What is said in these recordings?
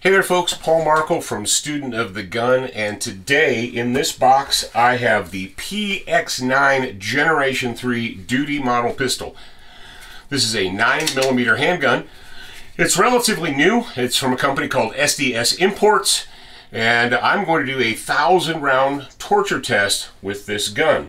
Hey there folks, Paul Markel from Student of the Gun and today in this box I have the PX9 Generation 3 Duty Model Pistol. This is a 9mm handgun. It's relatively new. It's from a company called SDS Imports and I'm going to do a thousand round torture test with this gun.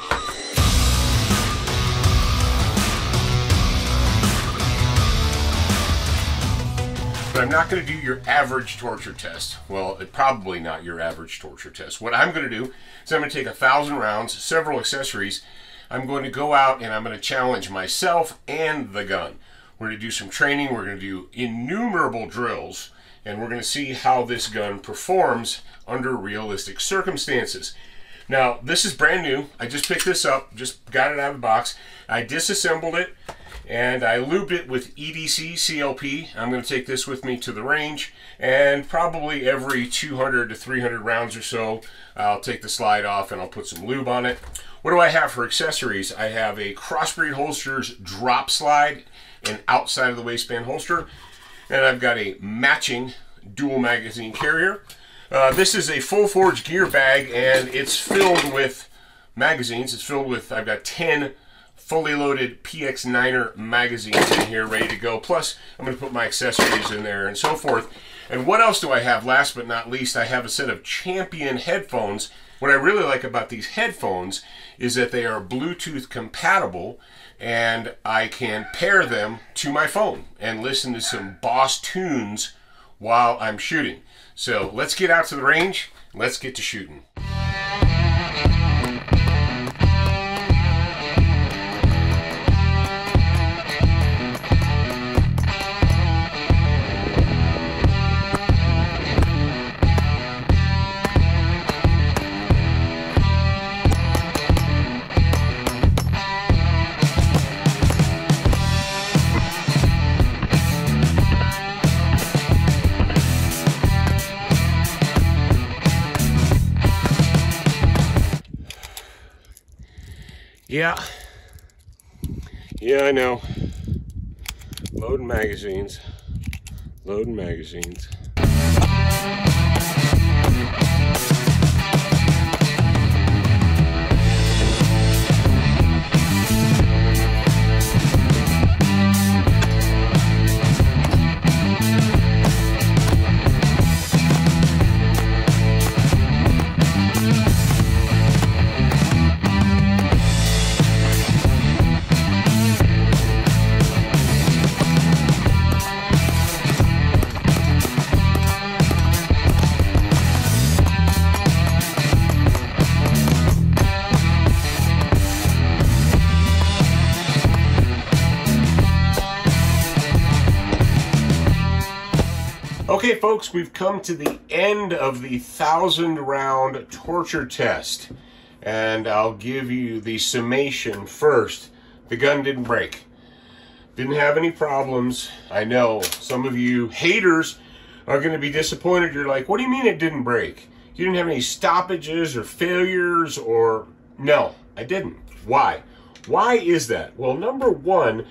But I'm not going to do your average torture test. Well, it probably not your average torture test. What I'm going to do is I'm going to take a thousand rounds, several accessories. I'm going to go out and I'm going to challenge myself and the gun. We're going to do some training. We're going to do innumerable drills. And we're going to see how this gun performs under realistic circumstances. Now, this is brand new. I just picked this up, just got it out of the box. I disassembled it and I lubed it with EDC CLP. I'm going to take this with me to the range and probably every 200 to 300 rounds or so I'll take the slide off and I'll put some lube on it. What do I have for accessories? I have a Crossbreed Holsters drop slide and outside of the waistband holster and I've got a matching dual magazine carrier. Uh, this is a full forge gear bag and it's filled with magazines. It's filled with, I've got 10 fully loaded PX9er magazines in here ready to go. Plus, I'm going to put my accessories in there and so forth. And what else do I have? Last but not least, I have a set of Champion headphones. What I really like about these headphones is that they are Bluetooth compatible and I can pair them to my phone and listen to some Boss tunes while I'm shooting. So let's get out to the range. Let's get to shooting. Yeah. Yeah, I know. Loading magazines. Loading magazines. Okay, folks, we've come to the end of the thousand round torture test. And I'll give you the summation first. The gun didn't break. Didn't have any problems. I know some of you haters are going to be disappointed. You're like, what do you mean it didn't break? You didn't have any stoppages or failures or... No, I didn't. Why? Why is that? Well, number one,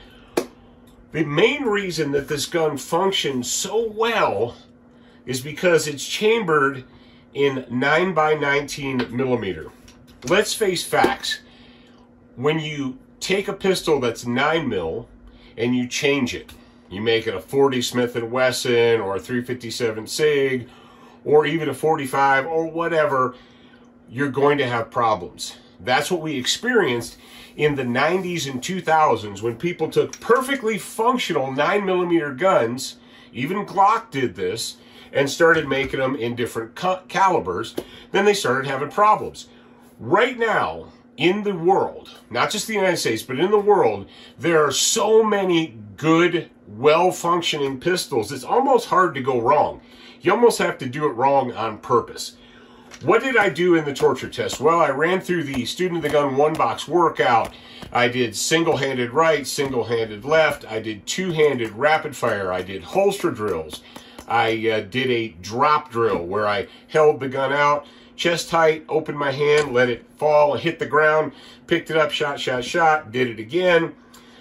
the main reason that this gun functions so well is because it's chambered in 9 by 19 millimeter. Let's face facts. When you take a pistol that's 9 mil and you change it, you make it a 40 Smith & Wesson or a 357 SIG or even a 45 or whatever, you're going to have problems. That's what we experienced in the 90s and 2000s when people took perfectly functional 9mm guns, even Glock did this, and started making them in different calibers. Then they started having problems. Right now, in the world, not just the United States, but in the world, there are so many good, well-functioning pistols. It's almost hard to go wrong. You almost have to do it wrong on purpose. What did I do in the torture test? Well, I ran through the Student of the Gun one box workout. I did single-handed right, single-handed left. I did two-handed rapid fire. I did holster drills. I uh, did a drop drill where I held the gun out, chest tight, opened my hand, let it fall, hit the ground, picked it up, shot, shot, shot, did it again.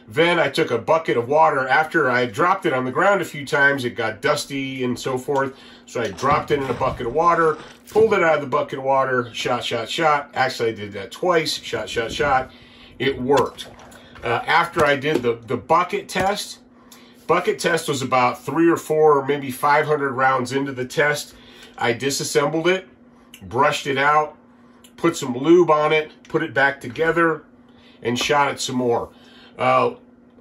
Then I took a bucket of water after I dropped it on the ground a few times. It got dusty and so forth. So I dropped it in a bucket of water, pulled it out of the bucket of water, shot, shot, shot. Actually, I did that twice, shot, shot, shot. It worked. Uh, after I did the, the bucket test, bucket test was about three or four, or maybe 500 rounds into the test. I disassembled it, brushed it out, put some lube on it, put it back together, and shot it some more. Uh,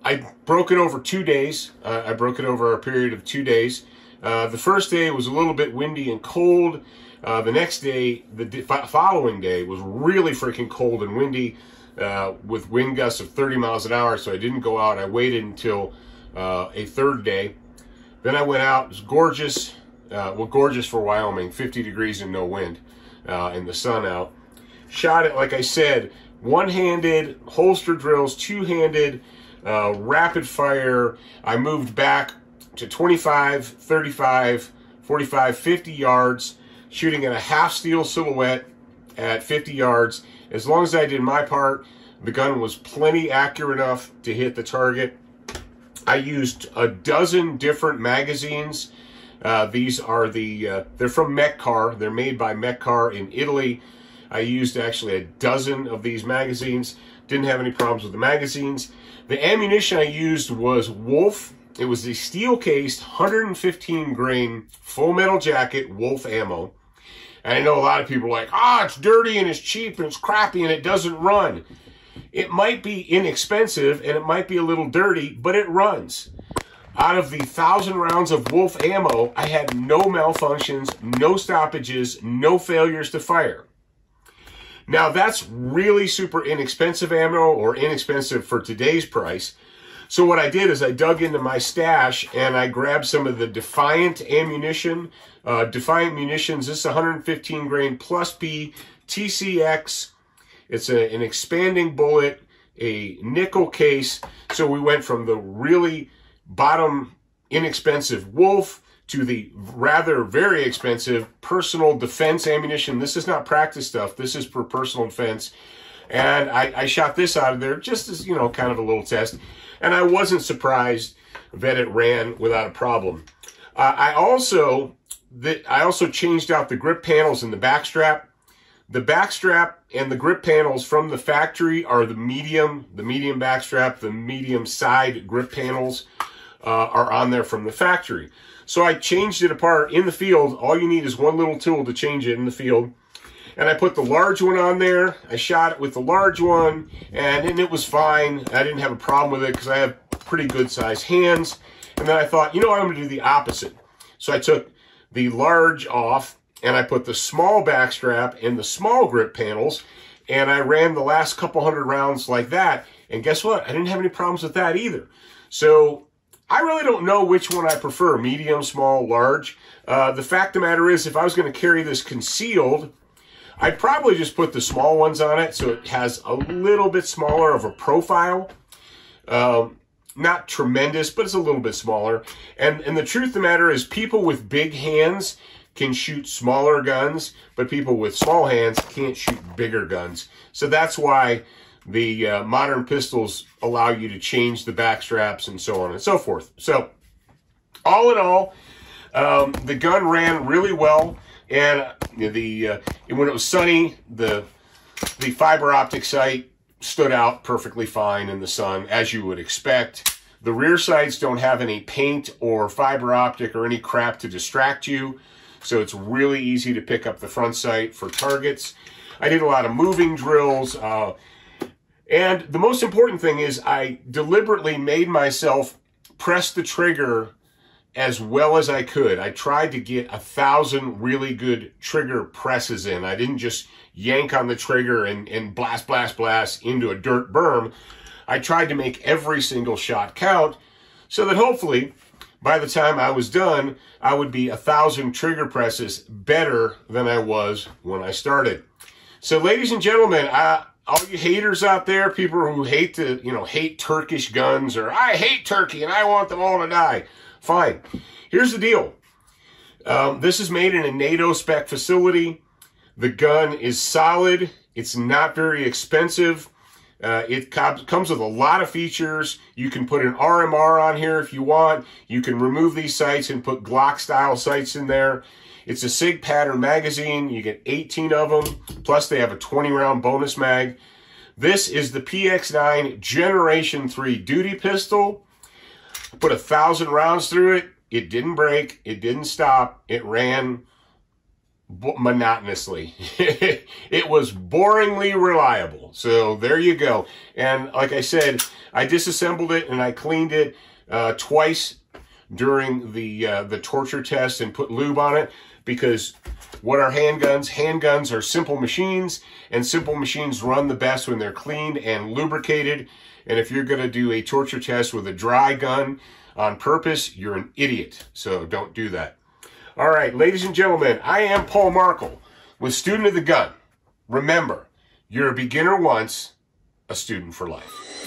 I broke it over two days. Uh, I broke it over a period of two days. Uh, the first day was a little bit windy and cold. Uh, the next day, the following day, was really freaking cold and windy uh, with wind gusts of 30 miles an hour. So I didn't go out. I waited until uh, a third day. Then I went out. It was gorgeous. well, gorgeous for Wyoming. 50 degrees and no wind and the sun out. Shot it, like I said, one-handed holster drills, two-handed uh, rapid fire. I moved back to 25, 35, 45, 50 yards, shooting at a half steel silhouette at 50 yards. As long as I did my part, the gun was plenty accurate enough to hit the target. I used a dozen different magazines. Uh, these are the, uh, they're from Mec-Gar. They're made by Mec-Gar in Italy. I used actually a dozen of these magazines. Didn't have any problems with the magazines. The ammunition I used was Wolf. It was the steel cased 115 grain full metal jacket Wolf ammo. And I know a lot of people are like, ah, oh, it's dirty and it's cheap and it's crappy and it doesn't run. It might be inexpensive and it might be a little dirty, but it runs. Out of the thousand rounds of Wolf ammo, I had no malfunctions, no stoppages, no failures to fire. Now that's really super inexpensive ammo or inexpensive for today's price. So what I did is I dug into my stash and I grabbed some of the Defiant ammunition. Uh, Defiant munitions, this is 115 grain plus P TCX. It's a, an expanding bullet, a nickel case. So we went from the really bottom inexpensive Wolf to the rather very expensive personal defense ammunition. This is not practice stuff. This is for personal defense. And I, I shot this out of there just as, you know, kind of a little test. And I wasn't surprised that it ran without a problem. Uh, I also that I also changed out the grip panels in the backstrap. The backstrap and the grip panels from the factory are the medium, the medium backstrap, the medium side grip panels uh, are on there from the factory. So I changed it apart in the field. All you need is one little tool to change it in the field. And I put the large one on there. I shot it with the large one and, and it was fine. I didn't have a problem with it because I have pretty good sized hands. And then I thought, you know what, I'm to do the opposite. So I took the large off and I put the small backstrap in the small grip panels and I ran the last couple hundred rounds like that. And guess what? I didn't have any problems with that either. So I really don't know which one I prefer, medium, small, large. Uh, the fact of the matter is, if I was going to carry this concealed, I'd probably just put the small ones on it so it has a little bit smaller of a profile. Um, not tremendous, but it's a little bit smaller. And, and the truth of the matter is people with big hands can shoot smaller guns, but people with small hands can't shoot bigger guns. So that's why the uh, modern pistols allow you to change the back straps and so on and so forth. So, all in all, um, the gun ran really well, and the uh, when it was sunny, the the fiber optic sight stood out perfectly fine in the sun, as you would expect. The rear sights don't have any paint or fiber optic or any crap to distract you, so it's really easy to pick up the front sight for targets. I did a lot of moving drills. Uh, and the most important thing is I deliberately made myself press the trigger as well as I could. I tried to get a thousand really good trigger presses in. I didn't just yank on the trigger and, and blast, blast, blast into a dirt berm. I tried to make every single shot count so that hopefully by the time I was done, I would be a thousand trigger presses better than I was when I started. So ladies and gentlemen, I, all you haters out there, people who hate to, you know, hate Turkish guns or I hate Turkey and I want them all to die. Fine. Here's the deal. Um, this is made in a NATO spec facility. The gun is solid. It's not very expensive. Uh, it comes with a lot of features. You can put an RMR on here if you want. You can remove these sights and put Glock style sights in there. It's a SIG pattern magazine. You get 18 of them. Plus they have a 20 round bonus mag. This is the PX9 Generation 3 duty pistol. Put a thousand rounds through it. It didn't break. It didn't stop. It ran monotonously. it was boringly reliable. So there you go. And like I said, I disassembled it and I cleaned it uh, twice during the uh, the torture test and put lube on it because what are handguns? Handguns are simple machines and simple machines run the best when they're cleaned and lubricated. And if you're going to do a torture test with a dry gun on purpose, you're an idiot. So don't do that. All right, ladies and gentlemen, I am Paul Markel with Student of the Gun. Remember, you're a beginner once, a student for life.